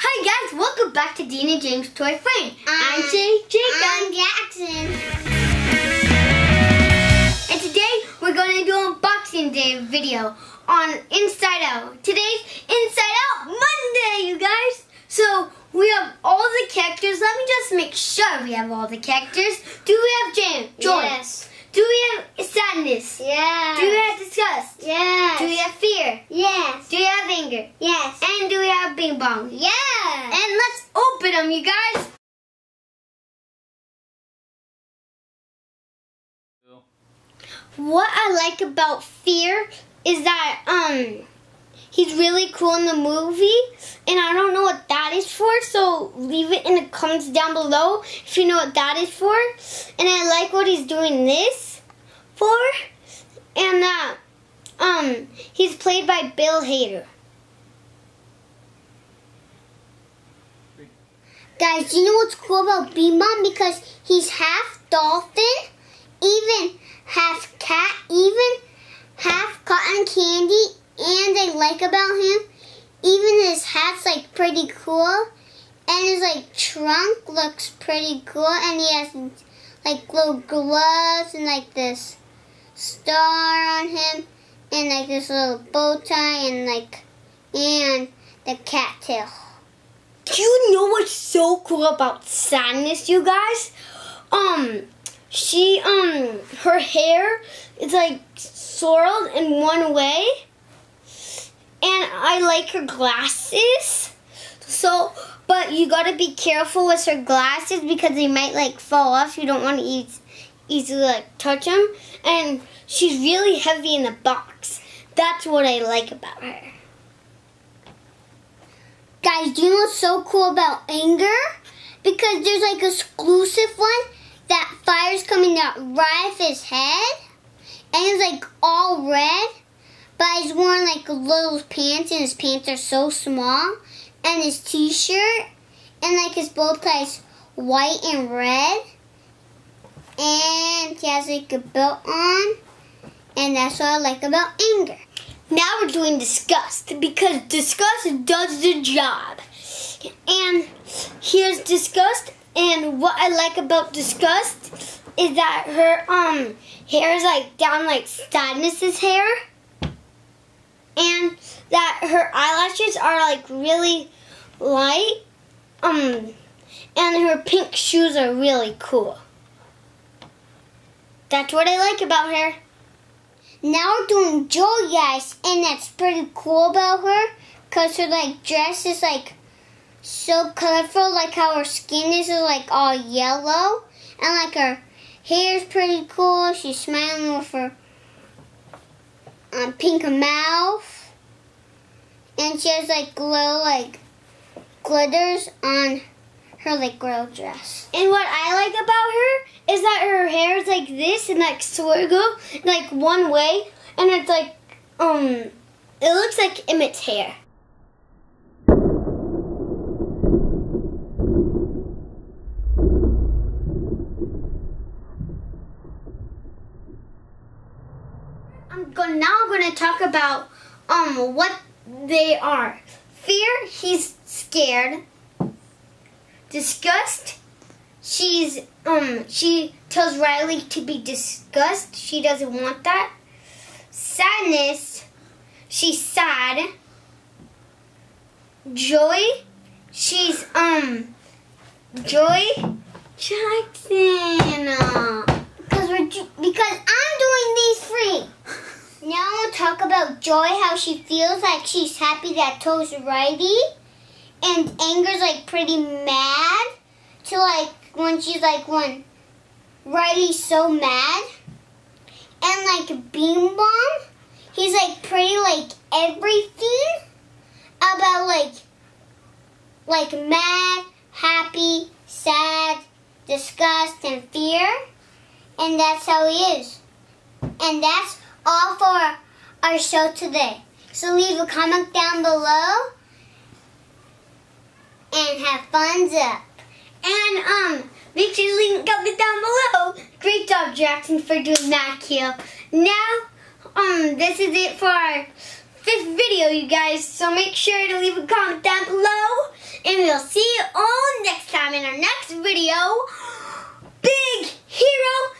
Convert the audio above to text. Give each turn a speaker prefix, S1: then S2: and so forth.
S1: Hi guys, welcome back to Dean and James Toy Frame. I'm
S2: Um,
S1: Jay Jacob.
S2: I'm Jackson.
S1: And today we're going to do an unboxing day video on Inside Out. Today's Inside Out Monday, you guys. So we have all the characters. Let me just make sure we have all the characters. Do we have James? Joy?
S2: Yes.
S1: Do we have Sadness?
S2: Yes.
S1: Do we have Disgust?
S2: Yes.
S1: Do we have Fear?
S2: Yes.
S1: Do we have Anger?
S2: Yes.
S1: And do we have Bing Bong?
S2: Yes.
S1: And let's open them, you guys. What I like about Fear is that um he's really cool in the movie and I don't know what that is for, so leave it in the comments down below if you know what that is for. And I like what he's doing this for and that um he's played by Bill Hader.
S2: Guys, you know what's cool about Bing Because he's half dolphin, even half cat, even half cotton candy. And I like about him, even his hat's like pretty cool. And his like trunk looks pretty cool. And he has like little gloves and like this star on him. And like this little bow tie and like, and the cattail.
S1: Do you know what's so cool about sadness, you guys? Um, she um her hair is like swirled in one way, and I like her glasses. So, but you gotta be careful with her glasses because they might like fall off. You don't want to eas- easily like touch them, and she's really heavy in the box. That's what I like about her.
S2: Guys, do you know what's so cool about anger? Because there's like exclusive one that fire's coming out right off his head. And it's like all red. But he's wearing like little pants and his pants are so small. And his t-shirt and like his bow tie's white and red. And he has like a belt on. And that's what I like about anger.
S1: Now we're doing disgust because disgust does the job. And here's disgust. And what I like about disgust is that her um hair is like down like sadness's hair. And that her eyelashes are like really light. Um and her pink shoes are really cool. That's what I like about her.
S2: Now we're doing Joy, guys, and that's pretty cool about her, cause her like dress is like so colorful, like how her skin is like all yellow, and like her hair is pretty cool. She's smiling with her um, pink mouth, and she has like little like glitters on her like girl dress.
S1: And what I like about her is that her hair is like this and like swirgle like one way, and it's like um, it looks like Emmett's hair. I'm going now. I'm to talk about um what they are. Fear, he's scared. Disgust, she's um she tells Riley to be disgust. She doesn't want that. Sadness, she's sad. Joy, she's um Joy Jackson.
S2: Because we're because I'm doing these three. Now we'll talk about Joy, how she feels like she's happy that Toe's righty, and Anger's like pretty mad to like when she's like when Riley's so mad, and like Bing Bong, he's like pretty like everything about like like mad, happy, sad, disgust, and fear. And that's how he is. And that's all for our show today. So leave a comment down below and have thumbs up.
S1: And um, make sure to leave a comment down below. Great job, Jackson, for doing that, Kill. Now, um, this is it for our fifth video, you guys. So make sure to leave a comment down below. And we'll see you all next time in our next video. Big Hero